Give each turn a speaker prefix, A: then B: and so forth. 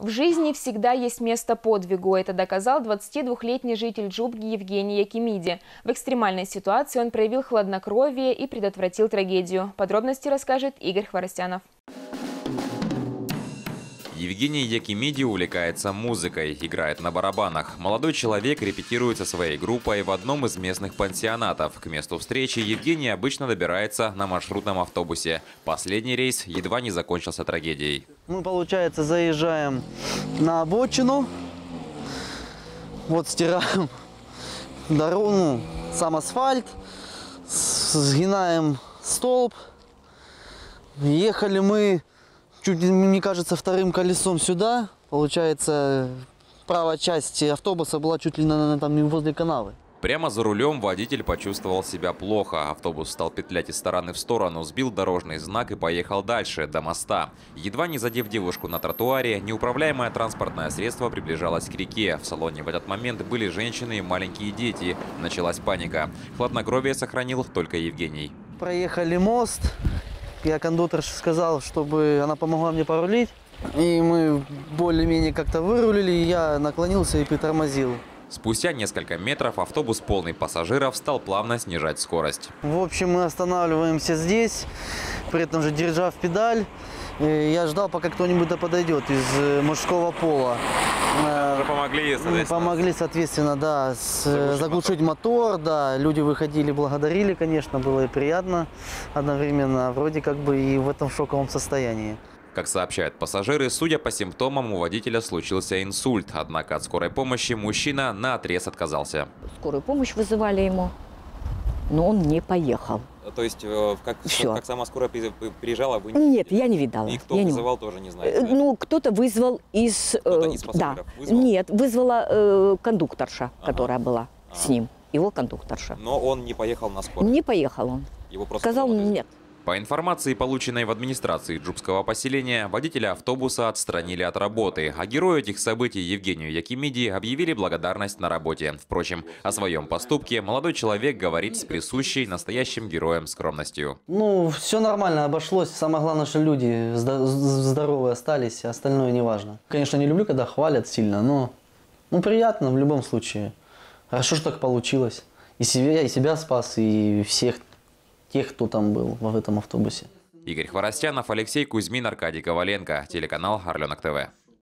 A: В жизни всегда есть место подвигу. Это доказал 22-летний житель Джубги Евгений Якимиди. В экстремальной ситуации он проявил хладнокровие и предотвратил трагедию. Подробности расскажет Игорь Хворостянов.
B: Евгений Якимиди увлекается музыкой, играет на барабанах. Молодой человек репетирует со своей группой в одном из местных пансионатов. К месту встречи Евгений обычно добирается на маршрутном автобусе. Последний рейс едва не закончился трагедией.
C: Мы, получается, заезжаем на обочину. Вот стираем дорогу, сам асфальт, сгинаем столб. Ехали мы чуть, мне кажется, вторым колесом сюда. Получается, правая часть автобуса была чуть ли на, там не возле канавы.
B: Прямо за рулем водитель почувствовал себя плохо. Автобус стал петлять из стороны в сторону, сбил дорожный знак и поехал дальше, до моста. Едва не задев девушку на тротуаре, неуправляемое транспортное средство приближалось к реке. В салоне в этот момент были женщины и маленькие дети. Началась паника. Хладнокровие сохранил только Евгений.
C: Проехали мост, я кондуктор сказал, чтобы она помогла мне порулить. И мы более-менее как-то вырулили, и я наклонился и притормозил.
B: Спустя несколько метров автобус, полный пассажиров, стал плавно снижать скорость.
C: В общем, мы останавливаемся здесь, при этом же держа в педаль. Я ждал, пока кто-нибудь подойдет из э, мужского пола.
B: Уже помогли, соответственно.
C: Помогли, соответственно, да, с, заглушить, заглушить мотор. мотор, да. Люди выходили, благодарили, конечно, было и приятно одновременно. Вроде как бы и в этом шоковом состоянии.
B: Как сообщают пассажиры, судя по симптомам, у водителя случился инсульт. Однако от скорой помощи мужчина на отрез отказался.
D: Скорую помощь вызывали ему, но он не поехал.
B: То есть, э, как, как сама скорая приезжала, вы
D: Нет, я не видала.
B: И кто
D: я
B: вызывал,
D: не...
B: тоже не знаете? да?
D: Ну, кто-то вызвал из...
B: Кто-то
D: э,
B: из
D: да.
B: вызвал?
D: Нет, вызвала э, кондукторша,
B: Ага.
D: которая была с
B: Ага.
D: ним. Его кондукторша.
B: Но он не поехал на скорую.
D: Не поехал он.
B: Его просто
D: Сказал нет.
B: По информации, полученной в администрации Джубского поселения, водителя автобуса отстранили от работы, а герою этих событий Евгению Якимиди объявили благодарность на работе. Впрочем, о своем поступке молодой человек говорит с присущей настоящим героем скромностью.
C: Ну, все нормально, обошлось. Самое главное, что люди здоровые остались, а остальное не важно. Конечно, не люблю, когда хвалят сильно, но ну, приятно в любом случае. Хорошо, что так получилось. И себя, и себя спас, и всех тех, кто там был в этом автобусе.
B: Игорь Хворостянов, Алексей Кузьмин, Аркадий Коваленко. Телеканал «Орленок ТВ».